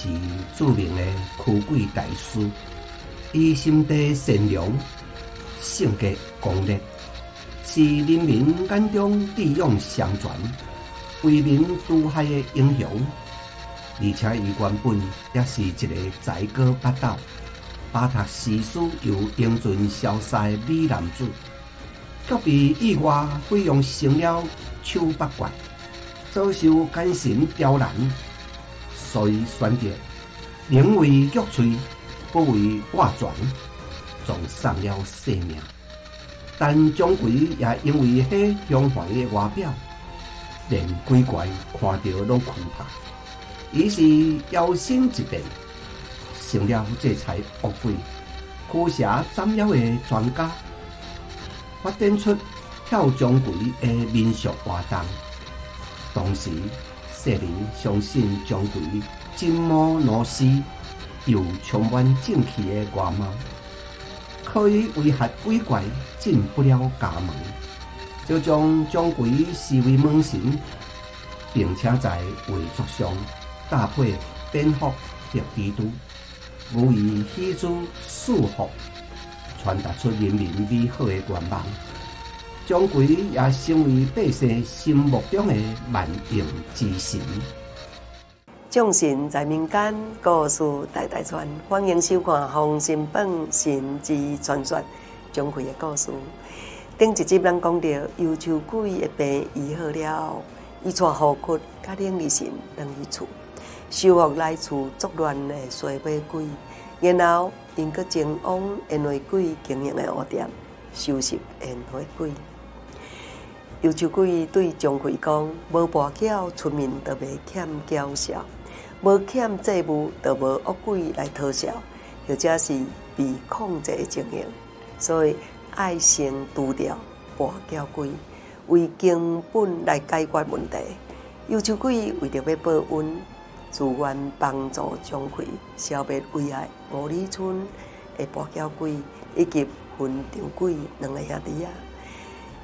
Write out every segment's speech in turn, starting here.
是著名的驱鬼大师，伊心地善良，性格刚烈，是人民眼中智勇双全、为民除害的英雄。而且伊原本也是一个才高八斗、饱读诗书又英俊潇洒的美男子，却被意外毁容成了丑八怪，遭受奸臣刁难。所以选择宁为玉碎，不为瓦全，总丧了性命。但姜维也因为迄凶悍的外表，连鬼怪看到拢惧怕，于是摇身一变，成了这才恶鬼驱邪斩妖的专家，发展出跳姜维的民俗活动。同时，世人相信姜维金毛怒视，又充满正气的外貌，可以威吓鬼怪进不了家门，就将姜维视为猛神，并且在画作上搭配蝙蝠和蜘蛛，寓意喜祝祝福，传达出人民美好的愿望。姜维也成为百姓心目中的万应之神。众神在民间，故事代代传。欢迎收看《封神榜神之传说》姜维的故事。顶一集咱讲到，幽秋鬼的病医好了，伊带虎骨甲灵力神等于厝，收复来厝作乱的衰尾鬼，然后因阁前往烟花鬼经营的屋店，收拾烟花鬼。幽秋鬼对姜维讲：无跋筊出面，就袂欠娇笑；无欠债务，就无恶鬼来讨笑，或者是被控制的情形。所以爱先除掉跋筊鬼，为根本来解决问题。幽秋鬼为着要报恩，自愿帮助姜维消灭危害五里村的跋筊鬼以及分场鬼两个兄弟啊。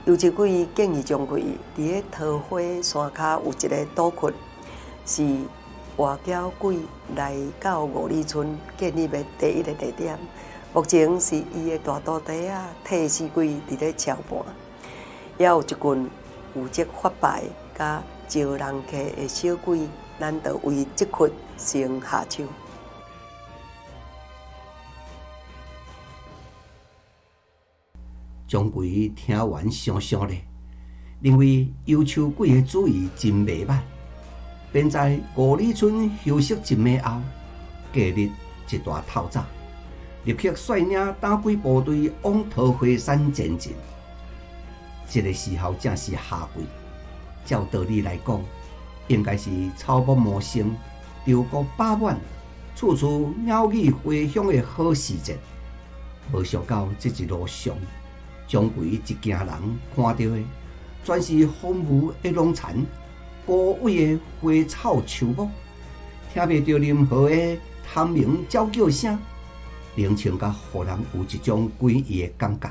有一鬼建议姜维伫咧桃花山骹有一个赌窟，是活蛟鬼来到五里村建立的第一个地点。目前是伊的大徒弟啊，替死鬼伫咧操盘，也有一群负责发牌、甲招人客的小鬼，难得为这窟先下手。姜维听完想想咧，认为幽秋鬼的主意真袂歹，便在五里村休息一暝后，隔日一大透早，立刻率领打鬼部队往桃花山前进。这个时候正是夏季，照道理来讲，应该是草木茂盛、稻谷饱满、处处鸟语花香的好时节。没想到这一路上，姜维一家人看到的，全是荒芜的农田、枯萎的花草树木，听袂到任何的蝉鸣鸟叫声，冷清甲互人有一种诡异的感觉。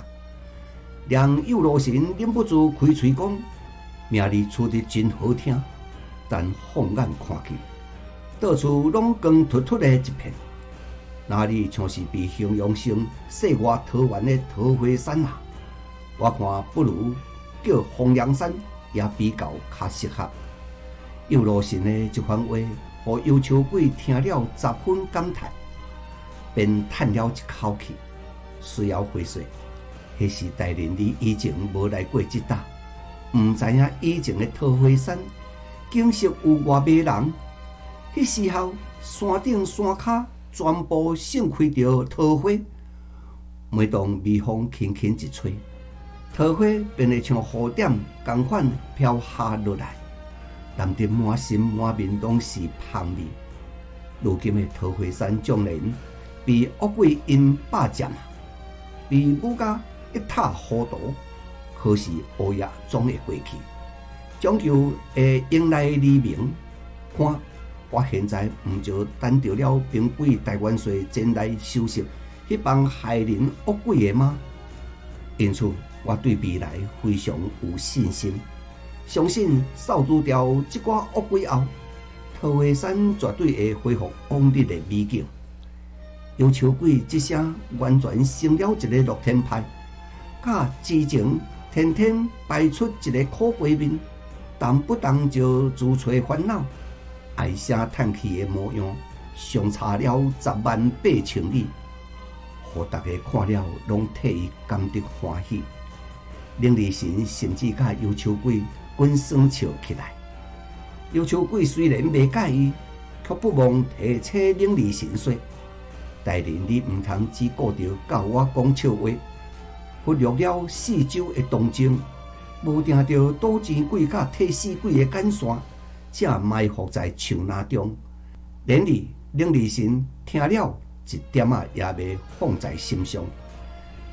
让有路神忍不住开嘴讲：“名字出得真好听，但放眼看去，到处拢光秃秃的一片，哪里像是被形容成世外桃源的桃花山啊？”我看不如叫凤阳山也比较较适合。游罗神的这番话，互幽秋鬼听了十分感叹，便叹了一口气，随后回说：“迄时代人你以前无来过这搭，毋知影以前的桃花山景色有偌迷人。迄时候山顶山骹全部盛开着桃花，每当微风轻轻一吹。”桃花便会像雨点同款飘下落来，难得满心满面拢是香味。如今的桃花山众人被恶鬼因霸占，被武家一塌糊涂。可是乌夜总会过去，终究会迎来黎明。看，我现在毋就等到了兵鬼大元帅前来收拾迄帮害人恶鬼的吗？因此。我对未来非常有信心，相信扫除掉这寡恶鬼后，桃花山绝对会恢复往日的美景。幽秋鬼这声完全成了一个乐天派，甲之前天天摆出一个苦悲面，但不当就自找烦恼、唉声叹气的模样，相差了十万八千里，互大家看了拢替伊感到欢喜。灵力神甚至甲幽秋鬼滚耍笑起来。幽秋鬼虽然未介意，却不忘提醒灵力神说。大人，你毋通只顾着教我讲笑话，忽略了四周的动静，无定着赌钱鬼甲替死鬼的干线，则埋伏在树林中。连二令二神听了一点仔也未放在心上，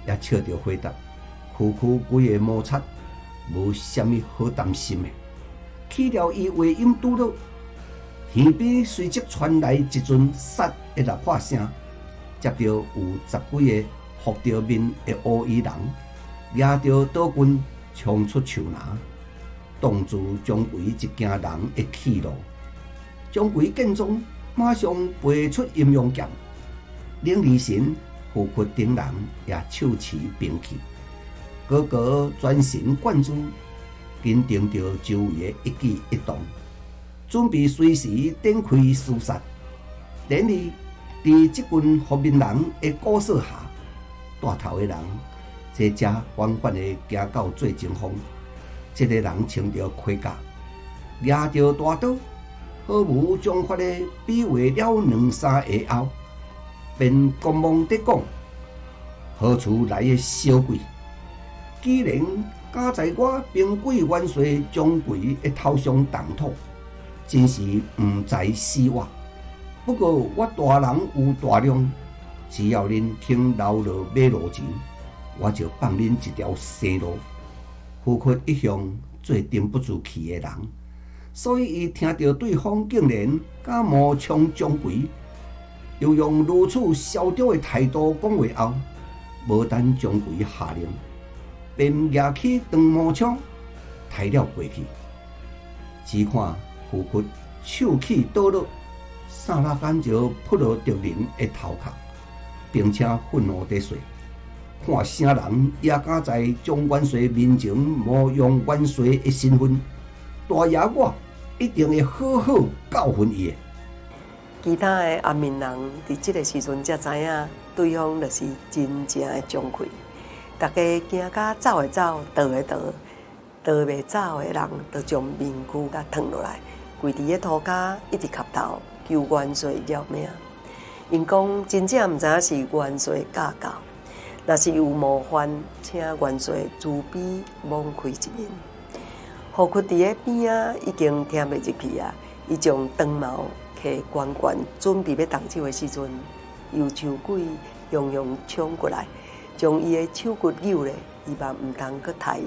也笑着回答：区区几个摩擦，无虾米好担心的。去了伊话音拄落，耳边随即传来一阵杀的呐喊声。接着有十几个伏着面的乌衣人，拿着刀棍冲出树林，挡住姜维一行人的去路。姜维见状，马上背出阴阳剑，令二神虎骨顶人也手持兵器，哥哥全神贯注，紧盯着周围的一举一动，准备随时展开厮杀。然而，在这群伏面人的鼓瑟下，带头的人这只缓缓的行到最前方。这个人穿着盔甲，拿着大刀，毫无章法的比划了两三下后，便赶忙地讲：“何处来的小鬼？既然敢在我兵贵元帅将贵的头上动土，真是唔知死活。”不过我大人有大量，只要恁肯留落马路钱，我就放恁一条生路。胡克一向最顶不住气的人，所以伊听到对方竟然敢冒充将魁，又用如此嚣张的态度讲话后，无等将魁下令，便拿起长矛枪抬了过去。只看胡骨手起刀落。刹那间就扑到敌人的头壳，并且愤怒地说：“看啥人也敢在将元帅面前冒用元帅的身份，大爷我一定会好好教训伊。”其他的阿明人伫这个时阵才知影，对方就是真正的将魁。大家惊甲走会走，倒会倒，倒未走的人，就将面具甲脱落来，跪伫个土骹，一直磕头。求元帅饶命！因讲真正毋知影是元帅驾到，若是有冒犯，请元帅自卑网开一面。胡屈伫个边仔已经听袂入去啊！伊将长矛摕悬悬，准备要动手的时阵，右手鬼用用冲过来，将伊的手骨扭咧，伊嘛毋通去抬。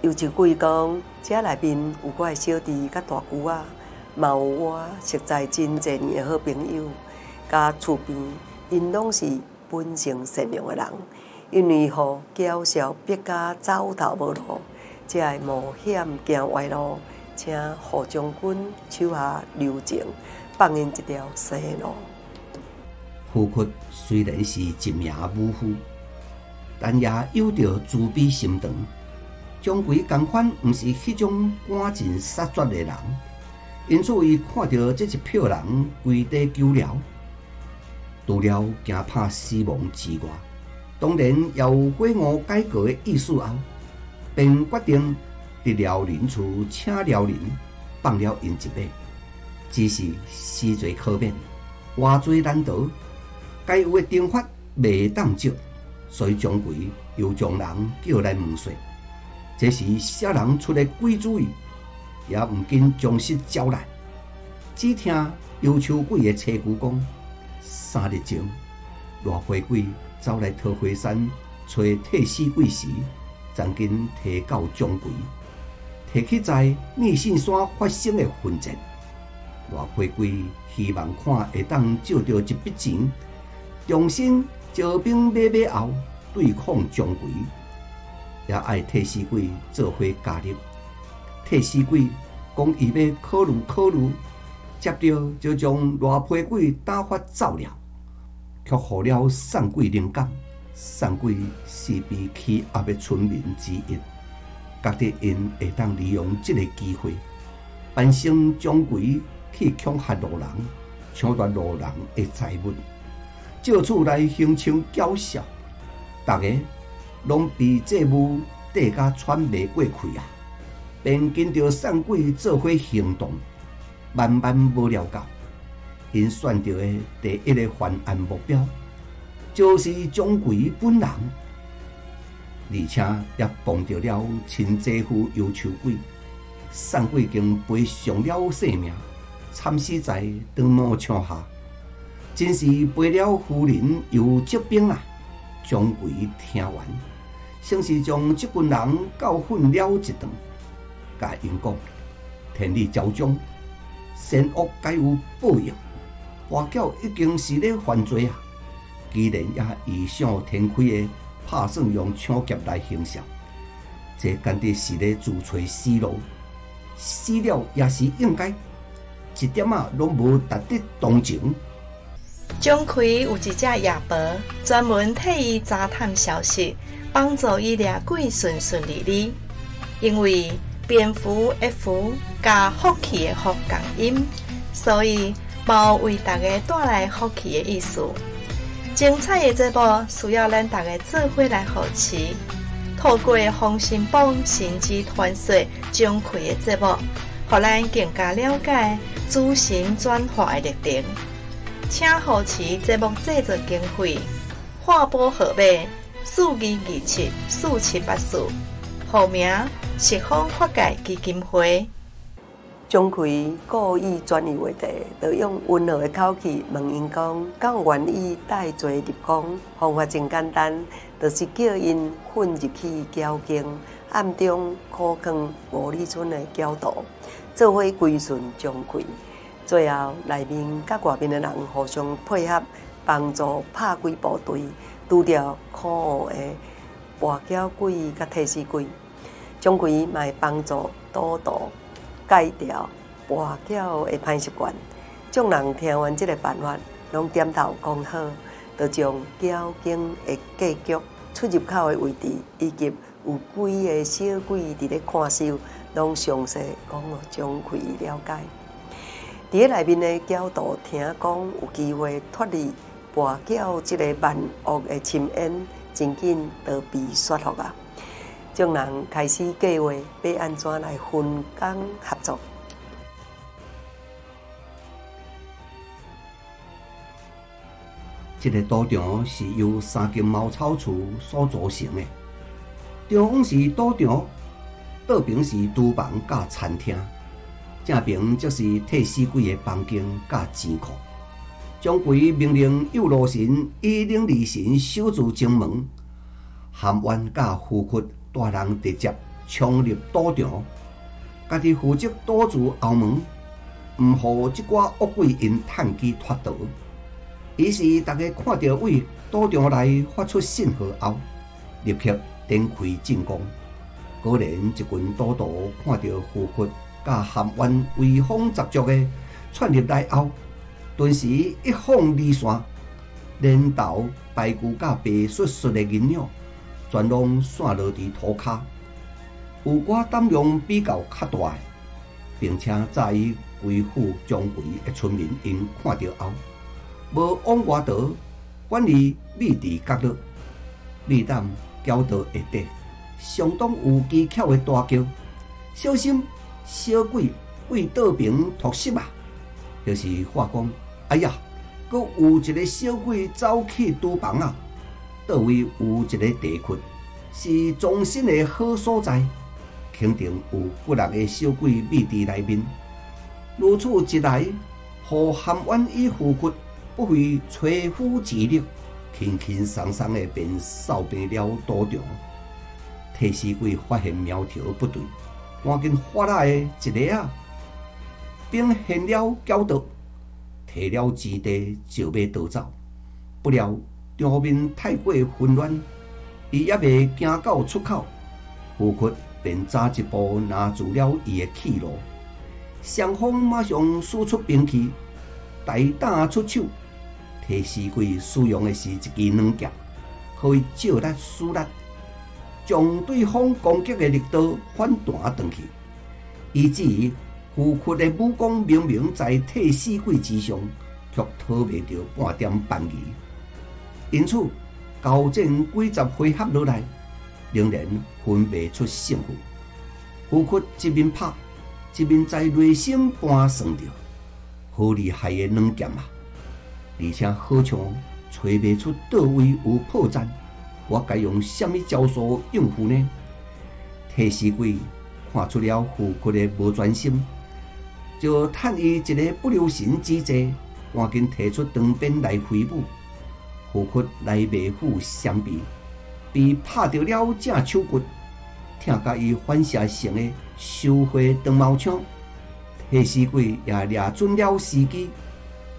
右手鬼讲：遮内面有我的小弟甲大姑啊！嘛有我实在真侪年的好朋友，甲厝边，因拢是本性善良的人，因为互娇小逼甲走投无路，才会冒险行歪路，请胡将军手下留情，放因一条生路。胡屈虽然是一名武夫，但也有着自卑心肠，将贵共款毋是迄种赶尽杀绝的人。因此，伊看到这一票人跪地求饶，除了惊怕死亡之外，当然也有毁我改革的意思后，便决定伫辽宁厝请辽宁放了因一马。只是死罪可免，活罪难逃，该有的刑罚未当接，所以将贵又将人叫来问说：这是啥人出的鬼主意？也毋禁将士招来，只听幽秋鬼的车夫讲：三日前，落花鬼走来桃花山找替死鬼时，曾经提到将鬼，提起在密信山发生的混战。落花鬼希望看会当借到一笔钱，重新招兵买马后对抗将鬼，也爱替死鬼做伙加入。替死鬼讲伊要考虑考虑，接着就将赖皮鬼打发走了，却获了散鬼灵感。散鬼是被欺压的村民之一，觉得因会当利用这个机会，扮成将鬼去恐吓路人，抢夺路人的财物，借此来形成娇笑。大家拢被这幕底甲喘袂过气啊！便跟着散鬼做伙行动，万万无料到，因选择的第一个犯案目标。就是钟馗本人，而且也碰到了亲姐夫忧愁鬼，散鬼经赔上了性命，惨死在长毛枪下，真是赔了夫人又折兵啊！钟馗听完，先是将这群人教训了一顿，甲因讲：天理昭彰，善恶该有报应，华侨已经是咧犯罪啊！既然也异想天开的打算用抢劫来行销，这简直是咧自找死路，死了也是应该，一点啊拢无值得同情。钟馗有一只夜婆，专门替伊查探消息，帮助伊掠鬼顺顺利利。因为蝙蝠的蝠加福气的福共音，所以猫为大家带来福气的意思。精彩的节目需要咱大家做伙来扶持，透过红心榜神之传说钟馗的节目，互咱更加了解主神转化的历程。请扶持节目制作经费，划拨号码四二二七四七八四，号名十方法界基金会。钟馗故意转移话题，就用温和的口气问因讲：，敢愿意带罪入宫？方法真简单，就是叫因混入去交经，暗中苦劝五里村的教导，做伙归顺钟馗。最后内面甲外面的人互相配合，帮助拍鬼部队，除掉可恶的跋筊鬼甲替死鬼。钟馗卖帮助多多。戒掉跋筊的歹习惯，众人听完这个办法，拢点头讲好，就将交警的格局、出入口的位置，以及有几个小鬼伫咧看守，拢详细讲互钟馗了解。伫咧内面的教导听讲，有机会脱离跋筊这个万恶的侵烟，真紧都被说服啊！众人开始计划要安怎来分工合作。这个赌场是由三间茅草厝所组成的，中央是赌场，倒边是厨房甲餐厅，正平则是替死鬼的房间甲钱库。将馗命令右罗神一领二神守住正门，含冤甲呼屈。大人直接冲入赌场，家己负责堵住后门，毋互即寡恶鬼因趁机脱逃。于是大家看到为赌场内发出信号后，立刻展开进攻。果然，一群赌徒看到负屈甲含冤威风十足的窜入来后，顿时一放二散，连头白骨甲白雪雪的银鸟。全拢散落伫涂骹，有寡胆量比较较大，并且在意归附将贵的村民因看到后，无往外逃，反而秘伫角落，秘胆交到下底，相当有技巧的大叫：“小心，小鬼为倒边脱失啊！”就是话讲：“哎呀，阁有一个小鬼走去厨房啊！”倒位有一个地窟，是装身的好所在，肯定有不力的小鬼秘伫内面。如此一来，何含冤与负屈不费吹灰之力，轻轻松松的便扫平了赌场。替死鬼发现苗条不对，赶紧发来一个啊，并现了交道，摕了钱地就要逃走，不料。场面太过混乱，伊也未行到出口，胡克便早一步拿住了伊的去路，双方马上使出兵器，大胆出手。替死鬼使用的是一支软剑，可以照力使力，将对方攻击的力道反弹转去，以至于付屈的武功明明在退四鬼之上，却讨袂到半点便宜。因此，交战几十回合落来，仍然分袂出胜负。付屈一面拍，一面在内心盘算着：好厉害的软剑啊！而且好像找袂出到位有破绽，我该用什么招数应付呢？替死鬼看出了付屈的无专心，就趁伊一个不留神之际，赶紧提出长鞭来挥舞。付屈来袂虎相避，被拍着了正手骨，听甲伊反射性的收回长矛枪，替死鬼也抓准了时机。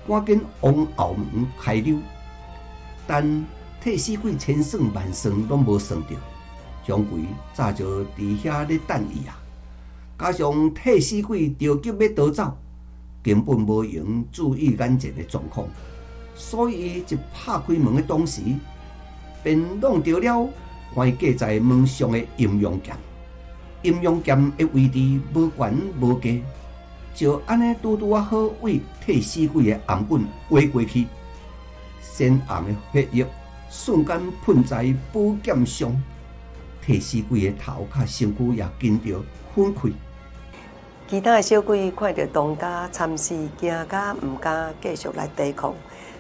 赶紧往后门开溜，但替死鬼千算万算拢无算到，姜贵早就伫遐咧等伊啊！加上替死鬼着急要逃走，根本无用注意眼前的状况，所以一拍开门的同时，便弄到了还架在门上的阴阳剑。阴阳剑的位置无悬无低。就安尼，拄拄啊好为替死鬼的红棍划过去，鲜红的血液瞬间喷在宝剑上，替死鬼的头壳身躯也跟着昏开。其他的小鬼看到东家惨死，惊甲毋敢继续来抵抗，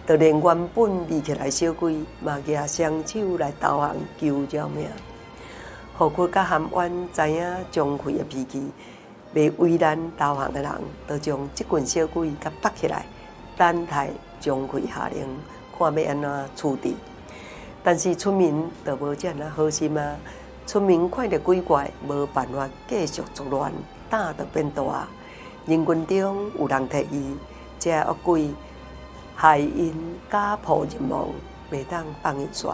就连原本立起来小鬼嘛举双手来投降救条命。何苦甲韩湾知影钟馗的脾气？被为难投降的人，就将这群小鬼甲绑起来，等待将馗下令，看要安怎处置。但是村民都无这样好心啊！村民看到鬼怪，无办法继续作乱，胆就变大。人群中有人提议，这恶鬼害因家破人亡，袂当放伊煞。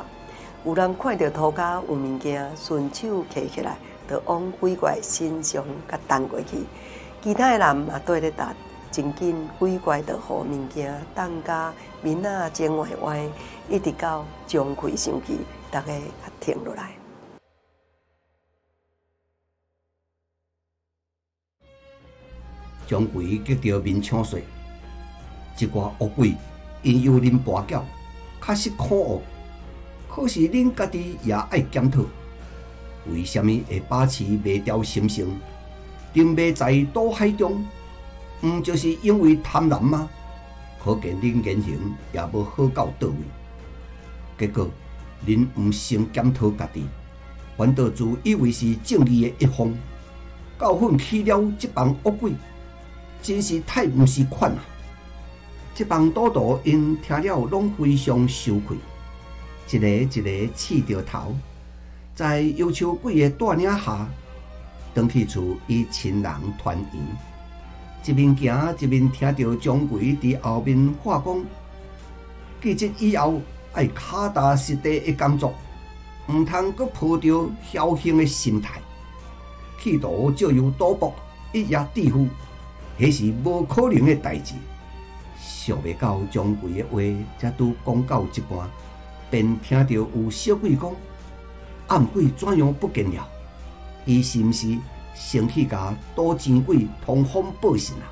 有人看到土家有物件，顺手摕起来。就往鬼怪身上甲弹过去，其他的人嘛对咧答，真紧鬼怪就互物件当家面啊前歪歪，一直到将开上去，大家才停落来。将鬼激到面抢水，一寡恶鬼因有恁跋脚，确实可恶，可是恁家己也爱检讨。为什么会把持未掉心性，定未在岛海中？毋就是因为贪婪吗？可见恁言行也无好到倒位。结果恁毋先检讨家己，反倒自以为是正义的一方，教训起了这帮恶鬼，真是太毋是款啊！这帮赌徒因听了拢非常羞愧，一个一个气着头。在忧愁鬼的带领下，登去厝与亲人团圆。一面行一面听到张贵伫后面话讲：，记者以后爱脚踏实地的工作，毋通阁抱着侥幸的心态，企图借由赌博一夜致富，迄是无可能的代志。想未到张贵的话才拄讲到一半，便听到有小鬼讲。暗鬼怎样不见了？伊是毋是先去甲多钱鬼通风报信啊？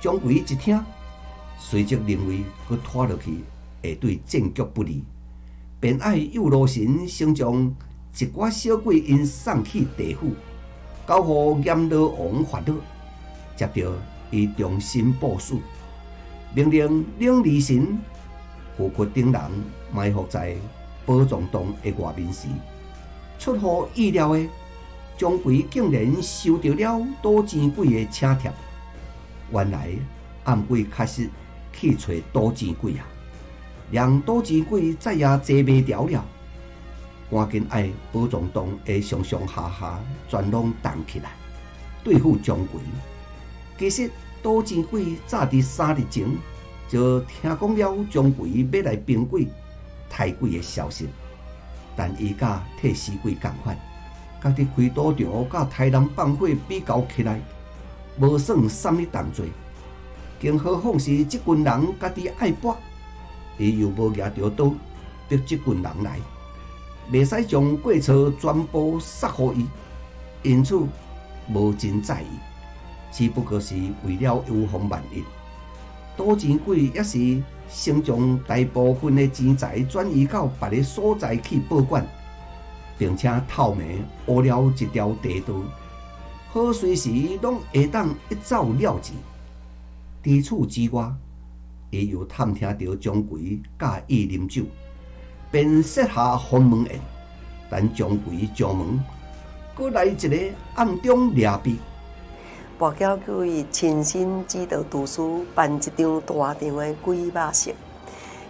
蒋贵一听，随即认为佮拖落去会对战局不利，便爱诱罗神先将一寡小鬼因送去地府，交互阎罗王法律。接着，伊重新部署，命令两离神付屈等人埋伏在宝藏洞的外面时。出乎意料的，张贵竟然收到了多钱鬼的请帖。原来暗鬼确实去找多钱鬼啊，让多钱鬼再也坐袂牢了，赶紧爱宝藏洞的上上下下全拢动起来，对付张贵。其实多钱鬼早伫三日前就听讲了张贵要来冰鬼、太鬼的消息。但伊甲替死鬼共款，家己开赌场，甲台南放火比较起来，无算三日淡罪。更何况是即群人家己爱博，伊又无拿着刀逼即群人来，袂使将过错全部撒互伊，因此无真在意，只不过是为了预防万一。赌钱鬼也是先将大部分的钱财转移到别个所在去保管，并且透明挖了一条地道，好随时拢会当一走了之。除此之外，伊又探听到钟馗介意啉酒，便设下鸿门宴，等钟馗上门，搁来一个暗中掠逼。跋筊鬼亲身指导厨师办一张大张的鬼马食，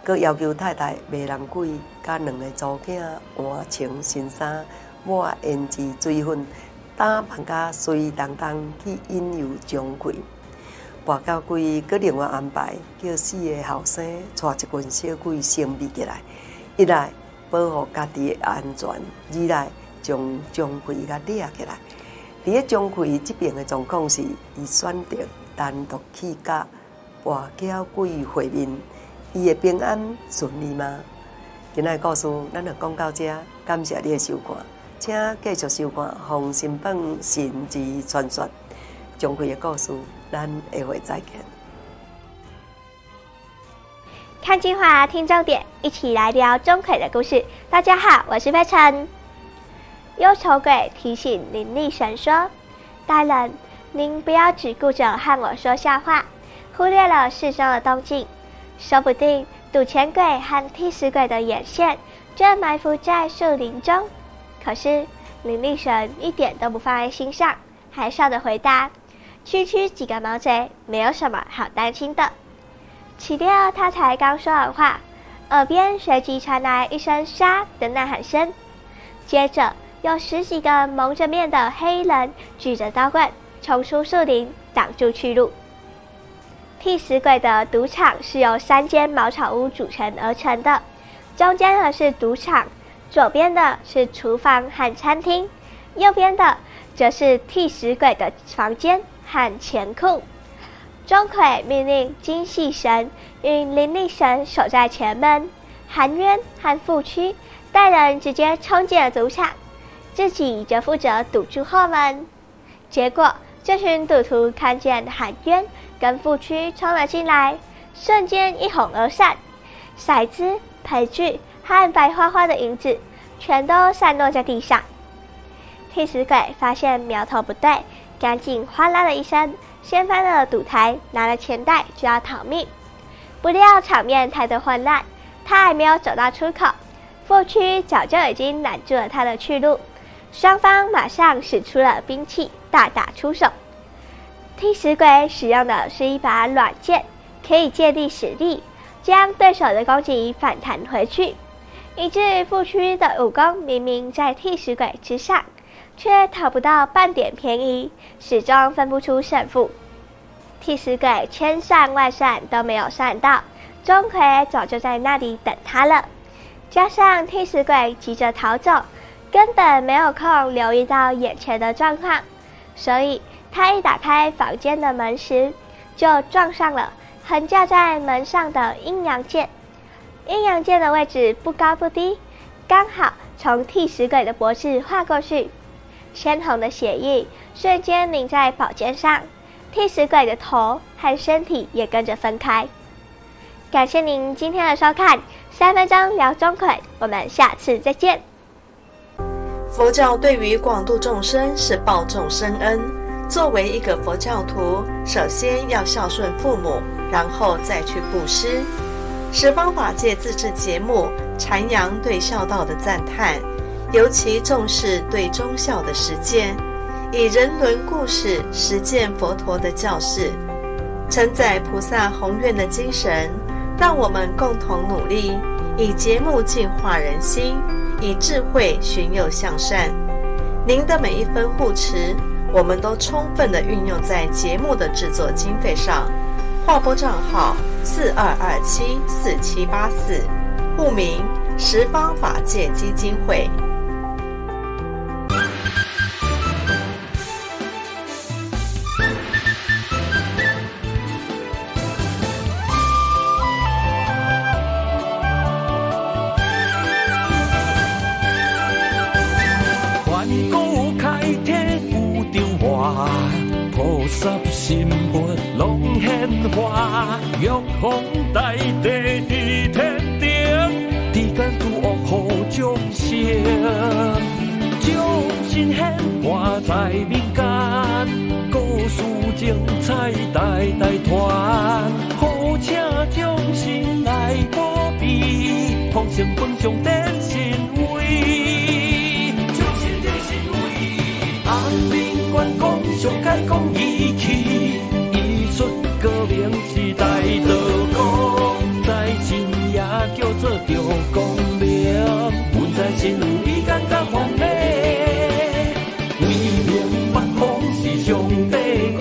佮要求太太卖人鬼，甲两个祖囝换穿新衫，抹胭脂水粉，打扮甲水当当去引诱钟馗。跋筊鬼佮另外安排，叫四个后生带一群小鬼先避起来，一来保护家己的安全，二来将钟馗甲掠起来。伫咧钟馗这边的状况是，伊选择单独去甲跋筊鬼会面，伊会平安顺利吗？今日故事咱就讲到这，感谢你的收看，请继续收看《红新本神之传说》钟馗的故事。咱下回再见。看精华，听重点，一起来聊钟馗的故事。大家好，我是佩晨。忧愁鬼提醒林立神说：“大人，您不要只顾着和我说笑话，忽略了四周的动静。说不定赌钱鬼和替死鬼的眼线正埋伏在树林中。”可是林立神一点都不放在心上，还笑着回答。区区几个毛贼，没有什么好担心的。岂料他才刚说完话，耳边随即传来一声“杀”的呐喊声，接着有十几个蒙着面的黑衣人举着刀棍冲出树林，挡住去路。替死鬼的赌场是由三间茅草屋组成而成的，中间的是赌场，左边的是厨房和餐厅，右边的则是替死鬼的房间。和钱库，钟馗命令精细神与灵力神守在前门，韩渊和傅区带人直接冲进了赌场，自己则负责堵住后门。结果，这群赌徒看见韩渊跟傅区冲了进来，瞬间一哄而散，骰子、牌具和白花花的银子全都散落在地上。替死鬼发现苗头不对。赶紧哗啦的一声，掀翻了赌台，拿了钱袋就要逃命。不料场面太过混乱，他还没有走到出口，副区早就已经拦住了他的去路。双方马上使出了兵器，大打出手。替死鬼使用的是一把软剑，可以借力使力，将对手的攻击反弹回去，以致副区的武功明明在替死鬼之上。却讨不到半点便宜，始终分不出胜负。替死鬼千算万算都没有算到，钟馗早就在那里等他了。加上替死鬼急着逃走，根本没有空留意到眼前的状况，所以他一打开房间的门时，就撞上了横架在门上的阴阳剑。阴阳剑的位置不高不低，刚好从替死鬼的脖子划过去。鲜红的血液瞬间凝在宝剑上，替死鬼的头和身体也跟着分开。感谢您今天的收看，三分钟聊钟馗，我们下次再见。佛教对于广度众生是报众生恩。作为一个佛教徒，首先要孝顺父母，然后再去布施。十方法界自制节目，阐扬对孝道的赞叹。尤其重视对忠孝的实践，以人伦故事实践佛陀的教示，承载菩萨宏愿的精神，让我们共同努力，以节目净化人心，以智慧寻友向善。您的每一分护持，我们都充分的运用在节目的制作经费上。划拨账号：四二二七四七八四，户名：十方法界基金会。玉皇大帝在天顶，地间诸恶好众生，众生献花在民间，故事精彩代代传，好请众生来保庇，同心分享点做着光明，阮在新里感觉欢喜，威名北方是上帝讲，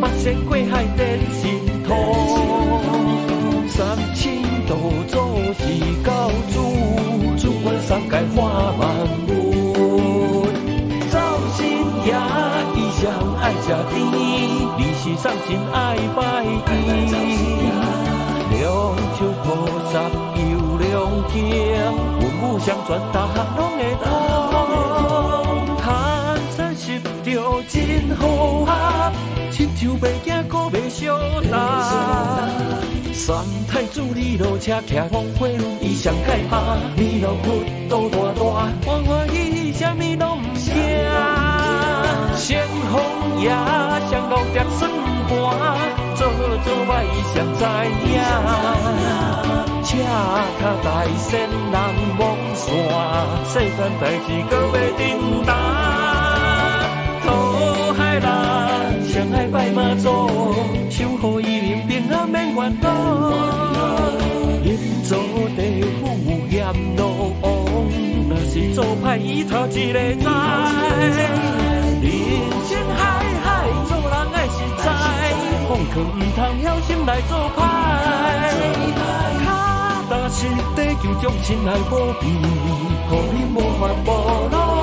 八仙过海变神通，三千道祖是教主，主管三界化万物。造新爷伊上爱食甜，你是送神爱拜天。手菩萨游两境，文武相传大汉拢会通。汉山十条真好合，亲像白镜搁袂相搭。三太子二路车骑风火轮，伊上界拍，二路佛都大大，欢欢喜喜，啥物拢毋惊。先锋爷上路碟算盘，做歹伊上知影。车脚大仙人望线，世间代志搁要振达。讨海人上爱拜妈祖，守护伊人平安免烦恼。临做地府阎罗王，若是做歹伊头一个知。人生海，放弃毋通晓心来做歹。脚踏实地求众生来保庇，互你无法无恼。